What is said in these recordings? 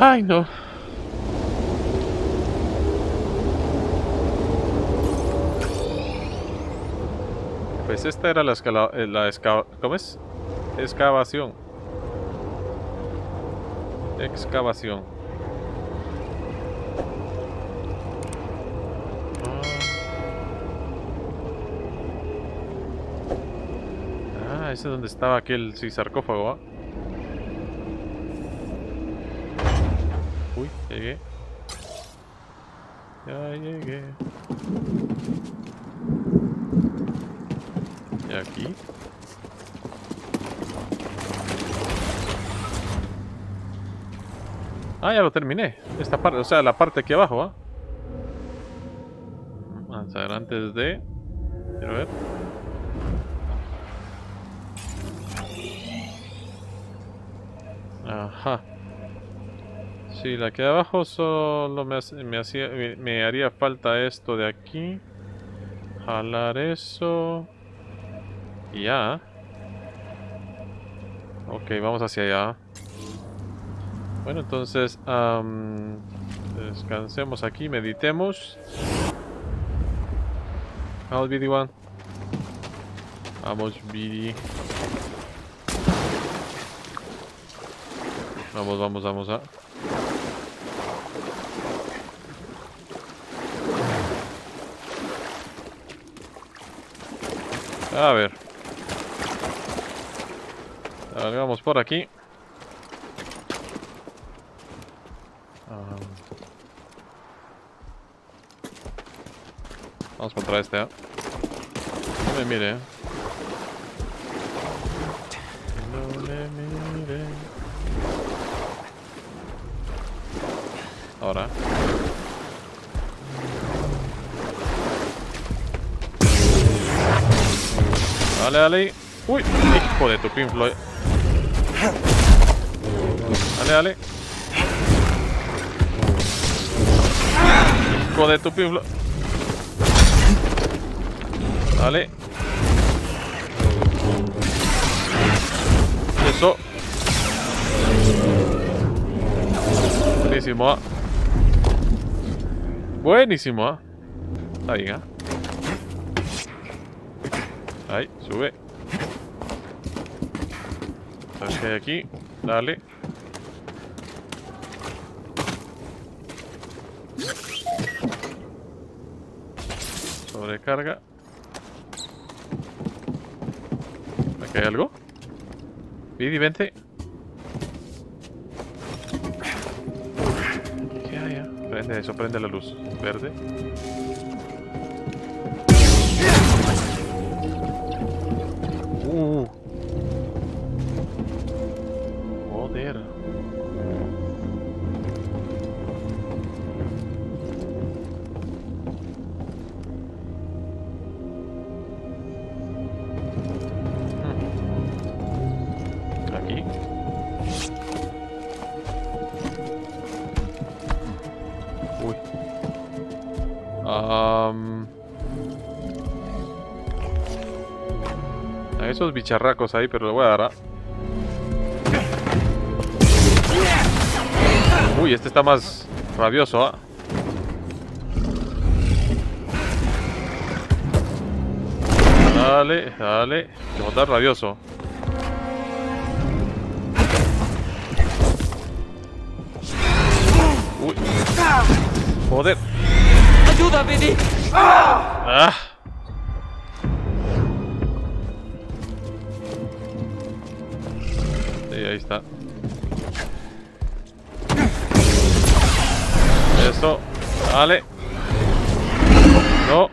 Ay, no. Pues esta era la escala... eh, La esca... ¿Cómo es? Excavación. Excavación. Ah, ese es donde estaba aquel sí, sarcófago, ¿ah? Uy, llegué. Ya llegué. Y aquí. Ah, ya lo terminé. Esta parte, o sea, la parte aquí abajo, ¿ah? Vamos a ver antes de... Quiero ver. Ajá. Sí, la que de abajo solo me, hace- me, hacía, me, haría falta esto de aquí. Jalar eso. Y ya. Ok, vamos hacia allá. Bueno, entonces descansemos aquí, meditemos. Vamos, BD1. Vamos, BD. Vamos, vamos, vamos a. A ver. Salgamos por aquí. Ah. Vamos contra este, ¿eh? No me mire, ¿eh? Mire. Ahora. Dale, dale. Uy, hijo de tu pinfloy. Dale, dale. Hijo de tu pinfloy. Dale. Eso. Buenísimo. ah. Buenísimo. ah. Está bien, ¿ah? Sube. ¿Sabes qué hay aquí? Dale. Sobrecarga. ¿Aquí hay algo? Vidi, vente. ¿Qué hay? ah? Prende eso, prende la luz. Verde. Esos bicharracos ahí, pero le voy a dar a... Uy, este está más rabioso, ¿ah? Dale, dale. Como está rabioso. Uy. Joder. ¡Ayuda, Billy! Ah. Ahí está. Eso. Dale. No.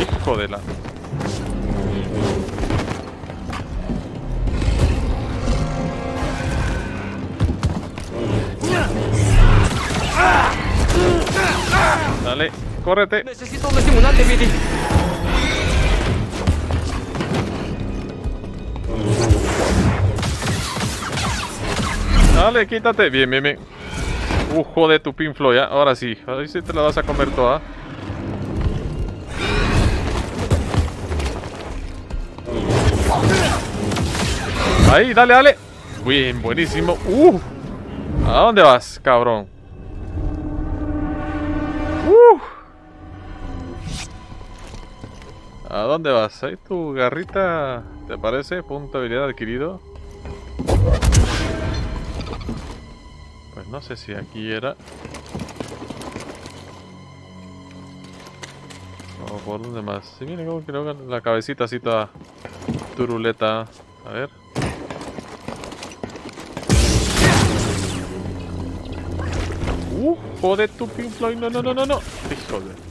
Hijo de la. Dale, córrete. Necesito un estimulante, Billy. Dale, quítate. Bien, bien, bien. Uh, jode tu pinflo ya. Ahora sí. Ahora sí te la vas a comer toda. Ahí, dale, dale. Bien, buenísimo. Uh. ¿A dónde vas, cabrón? ¡Uh! ¿A dónde vas? Ahí tu garrita, ¿te parece? Punto de habilidad adquirido. No sé si aquí era. O por dónde más. Sí, mira como creo que la cabecita así toda turuleta. A ver. Uh, joder tu Pink Floyd. No, no, no, no, no. Híjole.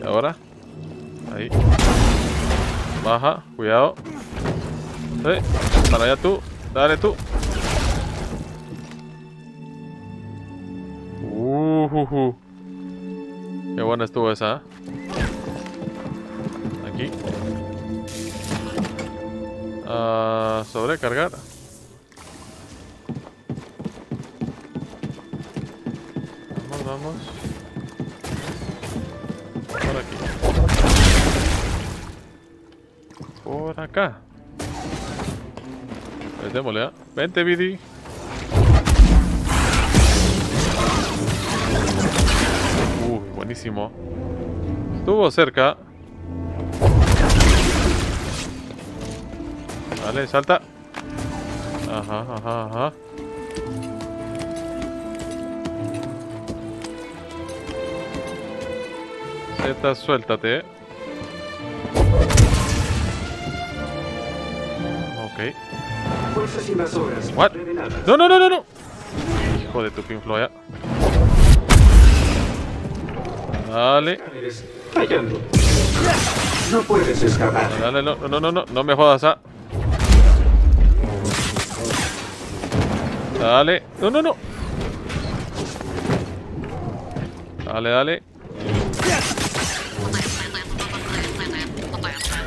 ¿Y ahora? Ahí. Baja, cuidado. Eh, para allá tú. Dale tú. Uh, uh. Qué buena estuvo esa. ¿eh? Aquí. Ah, sobrecargar. Acá. Démosle, ¿eh? Vente, Bidi. Uy, buenísimo. Estuvo cerca. Vale, salta. Ajá, ajá, ajá. Suéltate. Ok. Fuerzas invasoras What? reveladas. No, no, no, no, no. Hijo de tu pinfloya. Dale, fallando. No puedes escapar. dale, no, no, no, no, no me jodas, ah. Dale, no, no, no. Dale, dale.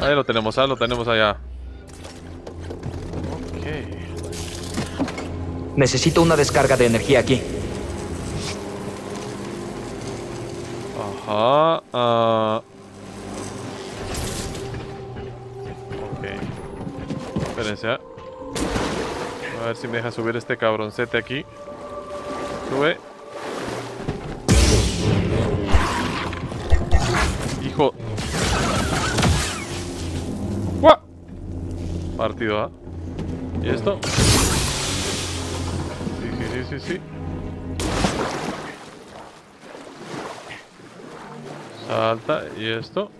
Ahí lo tenemos, ah, lo tenemos allá. Necesito una descarga de energía aquí. Ajá. ah. Ok. Espérense. ah. A ver si me deja subir este cabroncete aquí. Sube. Hijo. ¡Guau! Partido, ¿ah? ¿Y esto? Sí, sí. Salta, y esto.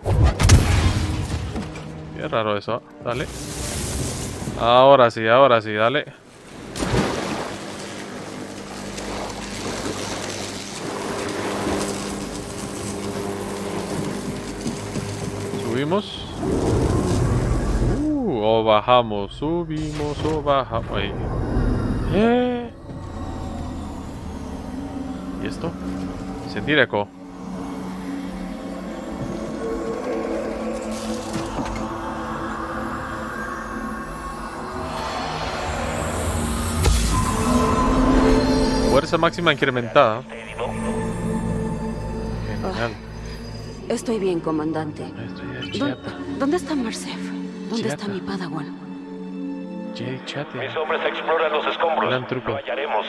Qué raro eso, dale. Ahora sí, ahora sí, dale. Subimos. Uh, o bajamos, subimos o bajamos. Ahí. Eh. ¿Y esto? Sentir eco. Fuerza máxima incrementada. Genial. Estoy bien, comandante. Estoy ¿Dó-. ¿Dónde está Marcef? ¿Dónde está Chata. mi Padawan? Jay chate. Mis hombres exploran los escombros. Gran truco. Lo hallaremos.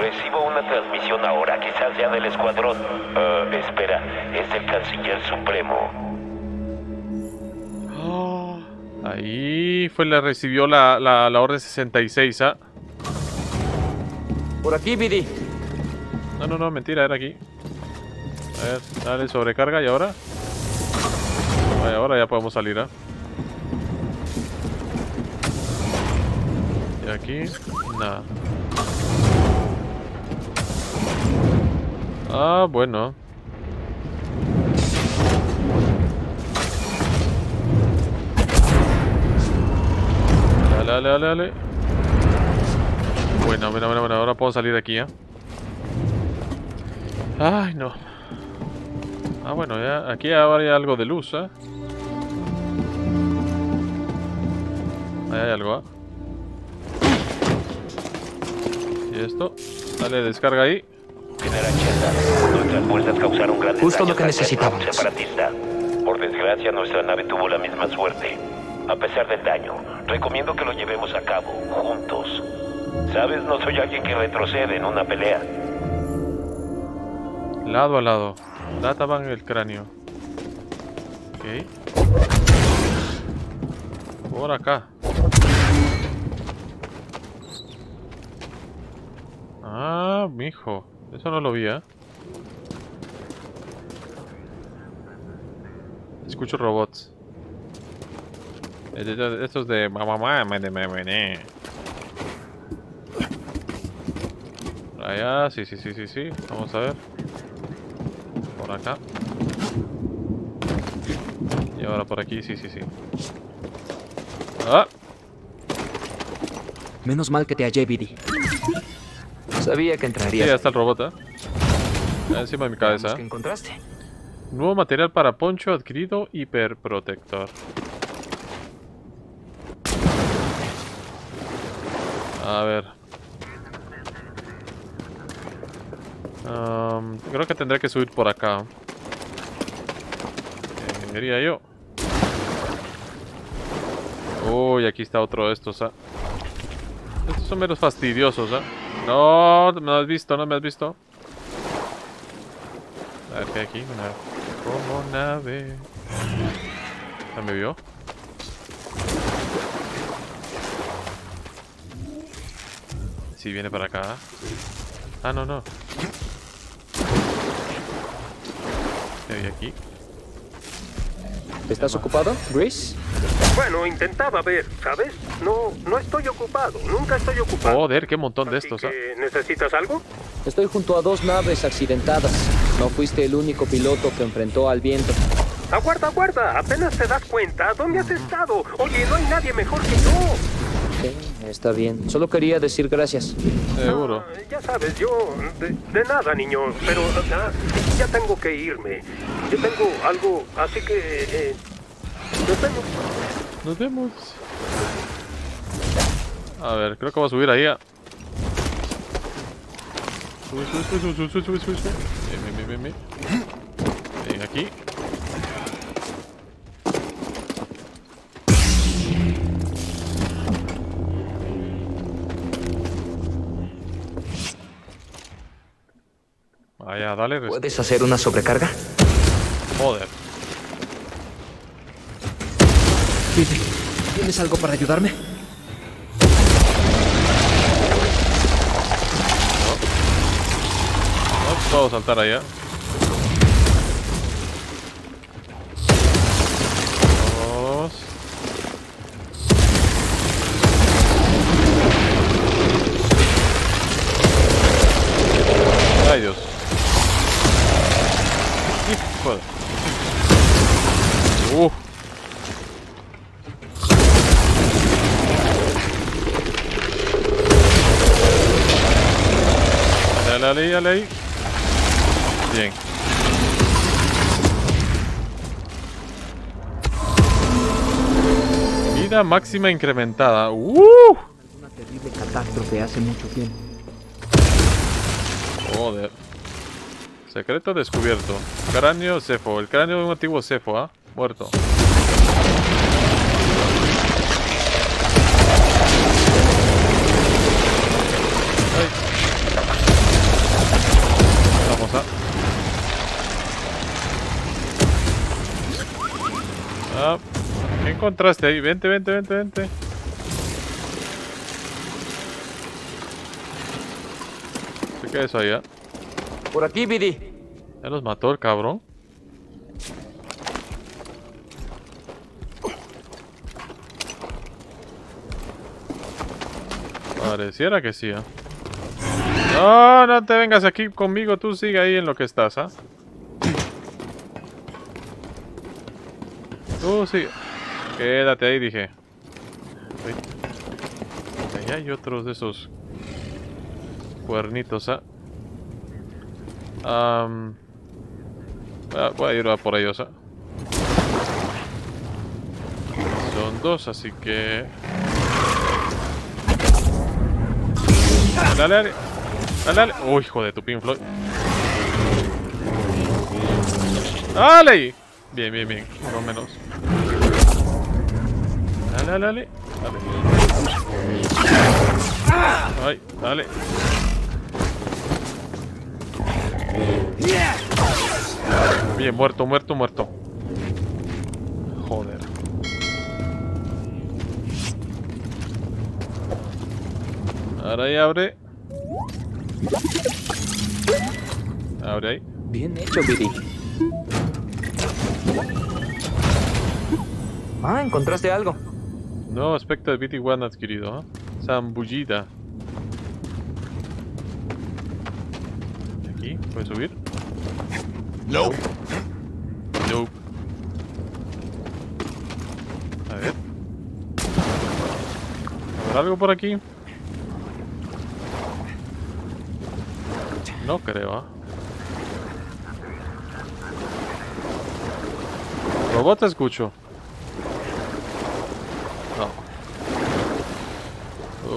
Recibo una transmisión ahora, quizás sea del escuadrón. Eh, espera, es el canciller supremo. Ah, Ahí fue la recibió la, la, la orden 66, ¿ah? Por aquí, Bidi. No, no, no, mentira, era aquí. A ver, dale, sobrecarga y ahora. Vaya, ahora ya podemos salir, ¿ah? Y aquí, nada. Ah, bueno. Dale, dale, dale. Bueno, bueno, bueno, bueno, ahora puedo salir de aquí, ¿eh? Ay, no. Ah, bueno, ya, aquí ahora hay algo de luz, ¿eh? Ahí hay algo, ¿eh? ¿Y esto? Dale, descarga ahí. Nuestras fuerzas causaron grandes Justo lo daños que al network necesitábamos. separatista. Por desgracia, nuestra nave tuvo la misma suerte. A pesar del daño, recomiendo que lo llevemos a cabo, juntos. Sabes, no soy alguien que retrocede en una pelea. Lado a lado. Databan el cráneo. Ok. Por acá. Ah, mijo. Eso no lo vi, ¿eh? Escucho robots. Eh, Estos de mamá, me de me me Allá, sí, sí, sí, sí, sí. Vamos a ver. Por acá. Y ahora por aquí, sí, sí, sí. ¡Ah! Menos mal que te hallé, Bidi. Sabía que Sí, entrarías. ya está el robot, ¿eh? Encima de mi cabeza. ¿Qué encontraste? Nuevo material para poncho adquirido, hiperprotector. A ver. Creo que tendré que subir por acá. Eh, diría yo. Uy, aquí está otro de estos, ¿ah? Estos son menos fastidiosos, ¿ah? No, no me has visto, no me has visto. A ver qué hay aquí. Una como nave. ¿Ya me vio? Sí, viene para acá. Ah, no, no. ¿Qué hay aquí? ¿Estás ocupado, Grace? Bueno, intentaba ver, ¿sabes? No, no estoy ocupado. Nunca estoy ocupado. Joder, qué montón de Así estos. ¿ah? que, ¿Necesitas algo? Estoy junto a dos naves accidentadas. No fuiste el único piloto que enfrentó al viento. Aguarda, aguarda. Apenas te das cuenta. ¿Dónde has estado? Oye, no hay nadie mejor que yo. Sí, está bien. Solo quería decir gracias. Seguro. Ah, ya sabes, yo... De, de nada, niño. Pero ah, ya tengo que irme. Yo tengo algo, así que... eh, nos vemos. Nos vemos. A ver, creo que va a subir ahí. ah. Sube, sube, sube, sube, sube, sube, sube, sube. Ven, ven, ven, aquí. Vaya, dale. ¿Puedes hacer una sobrecarga? Joder. ¿tienes algo para ayudarme? Puedo saltar allá. Ay Dios. Dale, dale, dale ahí. Máxima incrementada. ¡Uh! Una terrible catástrofe hace mucho tiempo. Joder. Secreto descubierto. Cráneo cefo. El cráneo de un antiguo cefo, ¿ah? Muerto. Encontraste ahí? Vente, vente, vente, vente. ¿Qué eso allá? Por aquí, Bidi. Ya los mató el cabrón. Pareciera que sí, ¿eh? No, no te vengas aquí conmigo, tú sigue ahí en lo que estás, ¿ah? Tú sigue. Quédate ahí, dije. Ahí hay otros de esos cuernitos, ¿ah? Am, voy, a, ir a por ellos. ¿eh? Son dos, así que... Dale, dale. Dale, dale. Uy, hijo de tu Pink Floyd. ¡Dale! Bien, bien, bien. Por menos. Dale, dale, dale. Dale. Ay, dale. Bien, muerto, muerto, muerto. Joder. Ahora ahí abre. Abre ahí. Bien hecho, Billy. Ah, encontraste algo. Nuevo aspecto de BT-1 adquirido. ¿eh? Zambullida. Aquí, ¿puedes subir? No. No. A ver. ¿Habrá algo por aquí? No creo, ¿ah? Robot escucho.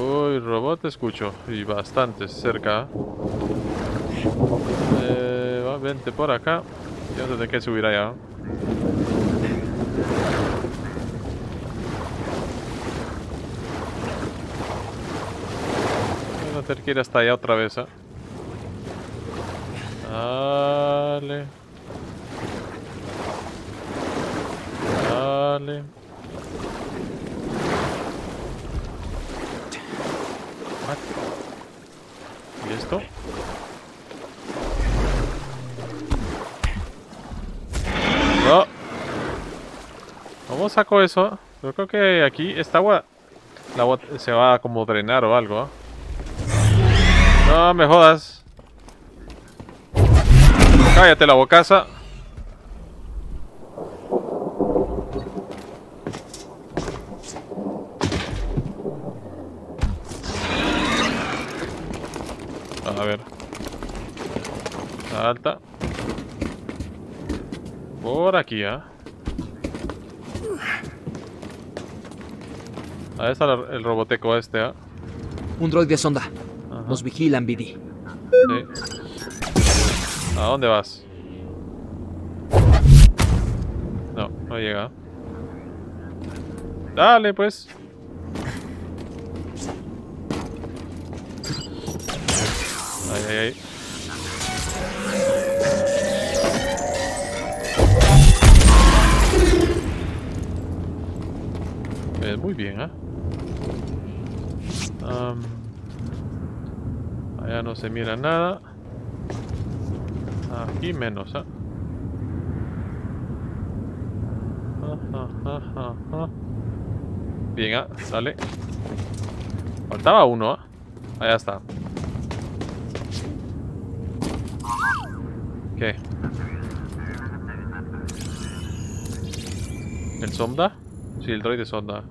Uy, robot te escucho. Y bastante cerca. Eh, va, vente por acá. Yo sé de qué subir allá. Voy a tener que ir hasta allá otra vez, ¿eh? Dale. Dale. ¿Y esto? No. ¿Cómo saco eso? Yo creo que aquí esta agua, la agua se va a como drenar o algo. No me jodas. Cállate la bocaza. A ver. Salta. Por aquí, ¿ah? Ahí está el roboteco este, ¿ah? Un droide sonda. Ajá. Nos vigilan, BD. Sí. ¿A dónde vas? No, no llega. Dale, pues. Ay, ay, ay. Eh, muy bien, ¿eh? Am, allá no se mira nada. Aquí menos, ¿eh? Bien, ah, dale. Faltaba uno, ¿eh? Allá está. ¿Qué? ¿El sonda? Sí, el droide sonda.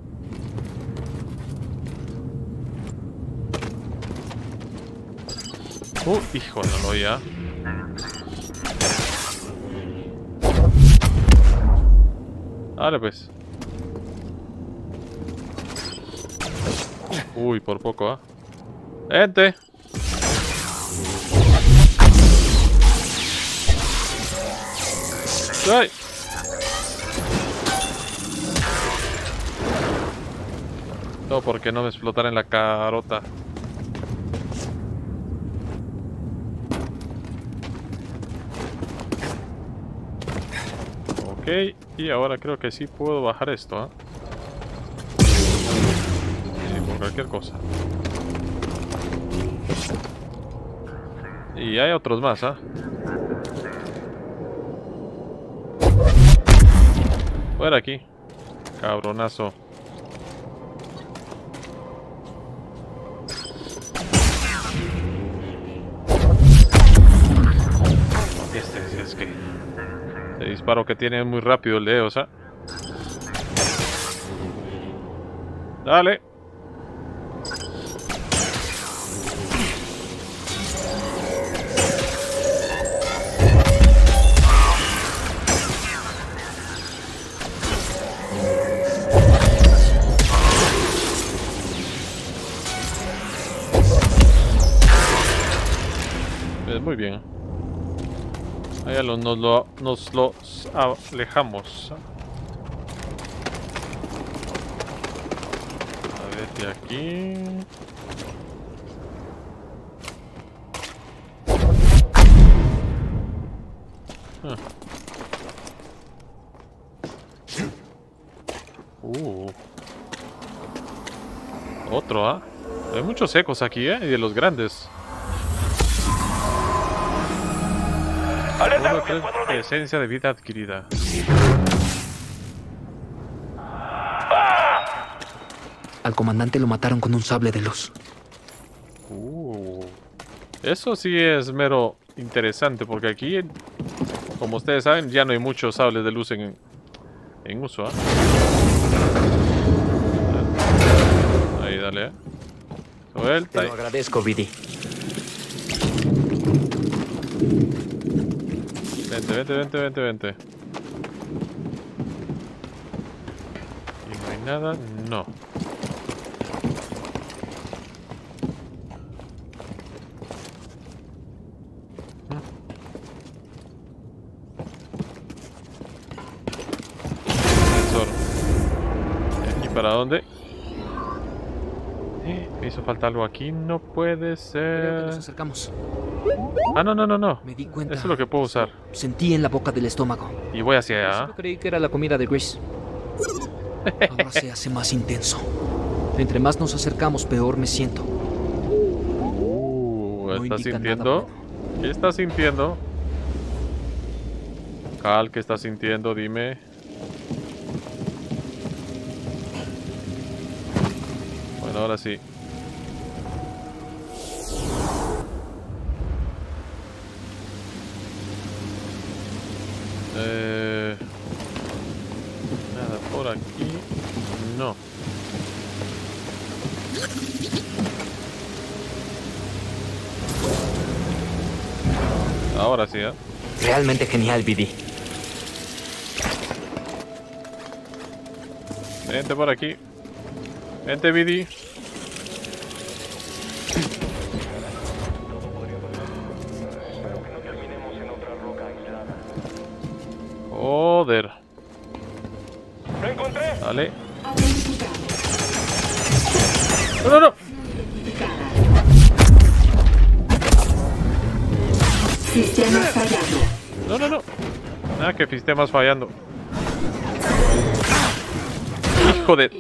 Uh, hijo, no lo oía. Ahora pues. Uy, por poco, ¿ah? ¡Ay! Todo porque no me explotara en la carota. Y ahora creo que sí puedo bajar esto. Sí, por cualquier cosa. Y hay otros más, ¿ah? Fuera aquí. Cabronazo. Disparo que tiene es muy rápido el de o sea. Dale. Muy bien. Nos lo, nos lo alejamos. A ver, de aquí. Uh. Otro, ¿ah? Hay muchos ecos aquí, ¿eh? Y de los grandes. ¡Alerta, Uno, Luke, tres, escuadrones! esencia de vida adquirida. Al comandante lo mataron con un sable de luz. Uh. Eso sí es mero interesante porque aquí, como ustedes saben, ya no hay muchos sables de luz en, en uso. ¿ah? Ahí, dale. ¿eh? Suelta. Te lo agradezco, Vidi. Vente, vente, vente, vente, vente. ¿Y no hay nada? No. Tesoro. ¿Y para dónde? Falta algo aquí. No puede Creo que ser. nos acercamos. Ah, no, no, no, no. Me di cuenta. Eso es lo que puedo usar. Sentí en la boca del estómago. Y voy hacia allá. Yo creí que era la comida de Gris. Ahora se hace más intenso. Entre más nos acercamos, peor me siento. Uh, No ¿estás sintiendo? bueno. ¿Qué estás sintiendo? Cal, ¿qué estás sintiendo? Dime. Bueno, ahora sí. ¿Eh? Realmente genial, Vidi. Vente por aquí. Vente, Vidi. Joder. ¡Lo encontré! Dale. No, no, no. Sistema fallando. No, no, no. Nada que sistemas fallando. Hijo de...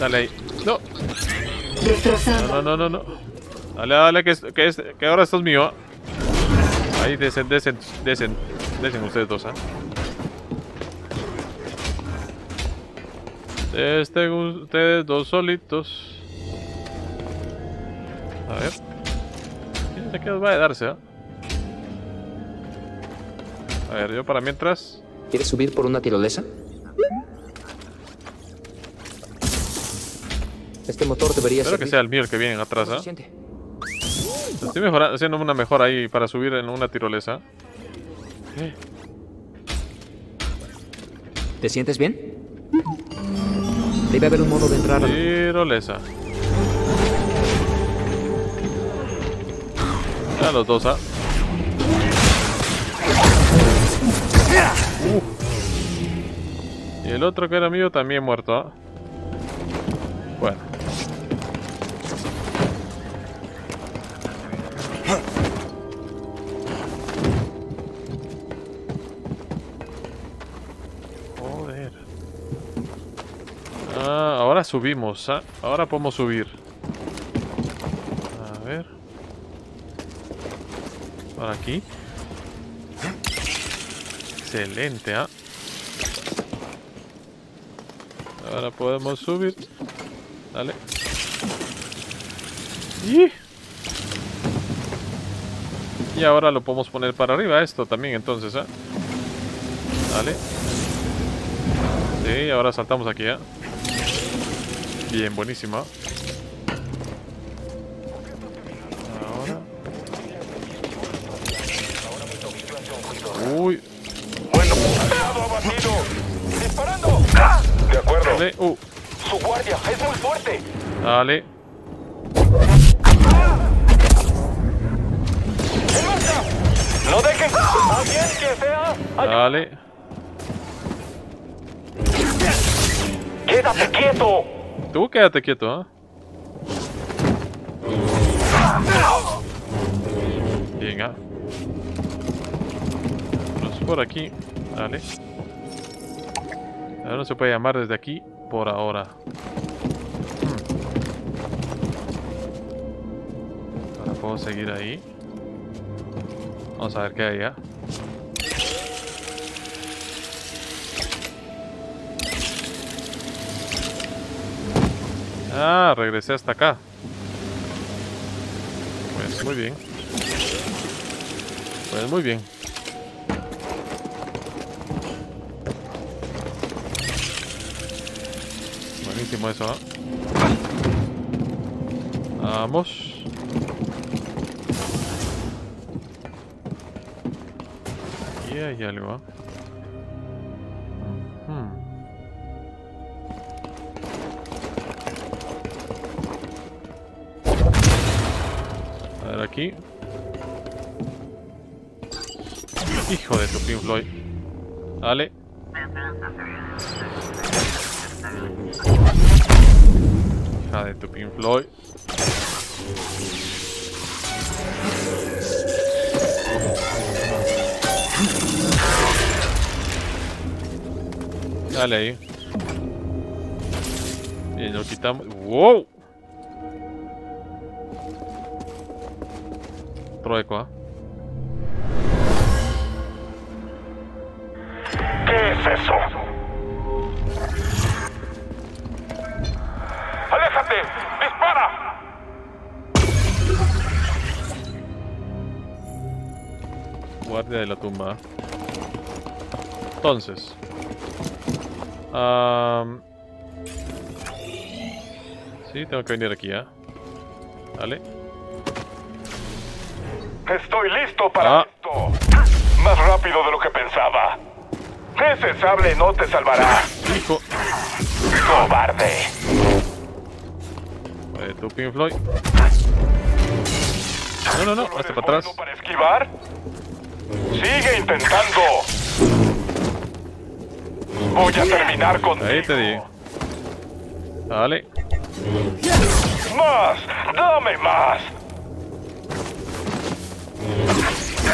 Dale ahí. No. No, no, no, no. Dale, dale, que, es- que, es- que ahora esto es mío. ¿ah? Ahí, desen, desen, desen. Desen ustedes dos, ¿ah? Este, ustedes dos solitos. A ver. Fíjense que os va a darse, ¿ah? A ver, yo para mientras. ¿Quieres subir por una tirolesa? Este motor debería Espero que sea el mío el que viene atrás. Suficiente. Estoy mejora- haciendo una mejora ahí para subir en una tirolesa. ¿Te sientes bien? Debe haber un modo de entrar. Tirolesa. A los dos, ¿ah? Uh. Y el otro que era mío también muerto, ¿ah? Bueno. Ah, ahora subimos, ¿ah? Ahora podemos subir. A ver. Aquí. Excelente, ¿ah? Ahora podemos subir. Dale. Y... y ahora lo podemos poner para arriba esto también entonces, ¿ah? Dale. Sí, ahora saltamos aquí, ¿eh? Bien, buenísimo. Uy, Bueno, abatido. ¡Disparando! De acuerdo. dale. Uh, Su guardia es muy fuerte. dale. ¡En marcha! ¡No dejen! ¡Alguien que sea! Dale. ¡Quédate quieto! Tú quédate quieto, ¿ah? Venga. Por aquí. Dale. Ahora no se puede llamar desde aquí por ahora. Hmm. Ahora puedo seguir ahí. Vamos a ver qué hay ya. Ah, regresé hasta acá. Pues muy bien. Pues muy bien. Buenísimo eso. Vamos. Y hay algo. A ver aquí. Hijo de tu Pink Floyd. Dale. De tu Pink Floyd. Dale ahí. Quitamos. ¡Wow! Otro ¿ah? ¿Qué es eso? Guardia de la tumba. Entonces. am, sí, tengo que venir aquí, ¿eh? Dale. Estoy listo para Ah. esto. Más rápido de lo que pensaba. Ese sable no te salvará, Hijo. cobarde. Eh, tu Pink Floyd. No, no, no, ¿Solo hazte para atrás. para esquivar? Sigue intentando. Voy a terminar contigo. Ahí te di. Dale. ¡Más! ¡Dame más!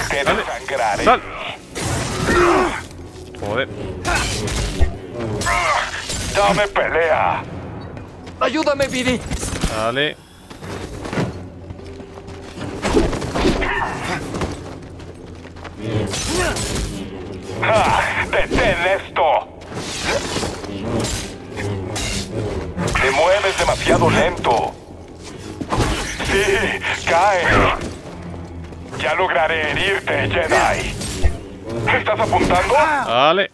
Te desangraré. ¡Sal! Joder. ¡Dame pelea! ¡Ayúdame, Billy! Dale. ¡Detén esto! Te mueves demasiado lento. Sí, cae. Ya lograré herirte, Jedi. ¿Estás apuntando? Dale.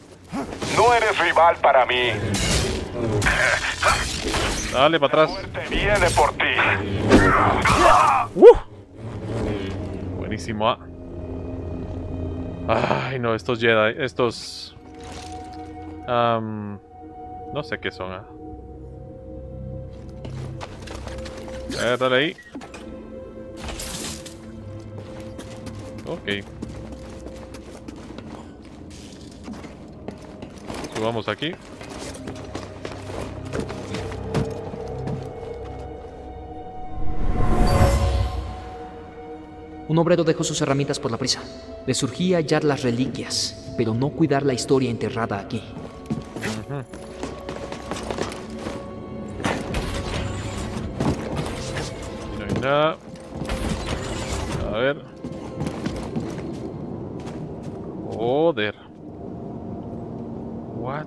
No eres rival para mí. Dale para atrás. Muerte viene por ti. Buenísimo. ah. Ay, no, estos Jedi, estos... am, no sé qué son. A ver, dale ahí. Ok. Subamos aquí. Un obrero dejó sus herramientas por la prisa. Le surgía hallar las reliquias, pero no cuidar la historia enterrada aquí. No hay nada. A ver. What?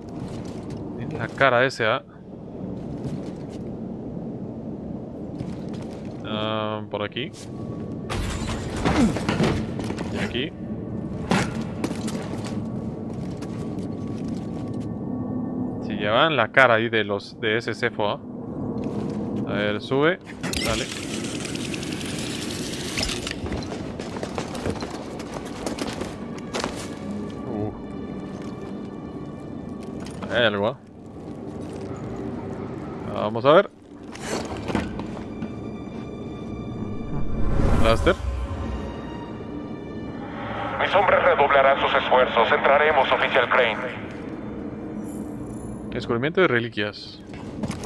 La cara ese, ¿ah? Ah, por aquí. Aquí. Si llevan la cara ahí de los de ese cefo. A ver, sube. Dale. Uh. Hay algo. Vamos a ver. Blaster. Entraremos, oficial Crane. Descubrimiento de reliquias.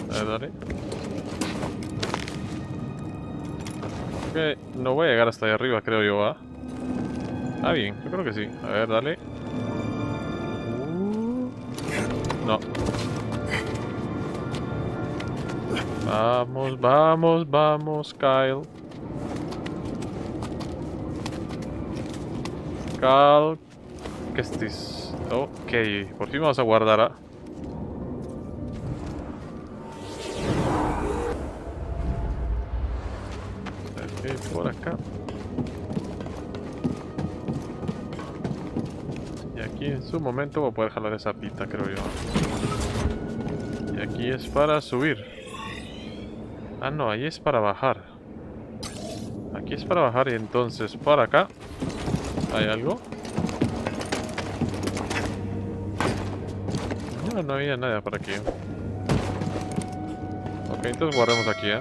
Dale. Ok, no voy a llegar hasta ahí arriba, creo yo. Ah, bien, yo creo que sí. A ver, dale. No. Vamos, vamos, vamos, Kyle. Kyle. ¿Qué estés? Ok, por fin vamos a guardar a... Ok, por acá. Y aquí en su momento voy a poder jalar esa pita, creo yo. Y aquí es para subir. Ah, no, ahí es para bajar. Aquí es para bajar y entonces por acá. ¿Hay algo? No había nada por aquí. Ok, entonces guardemos aquí, ¿eh?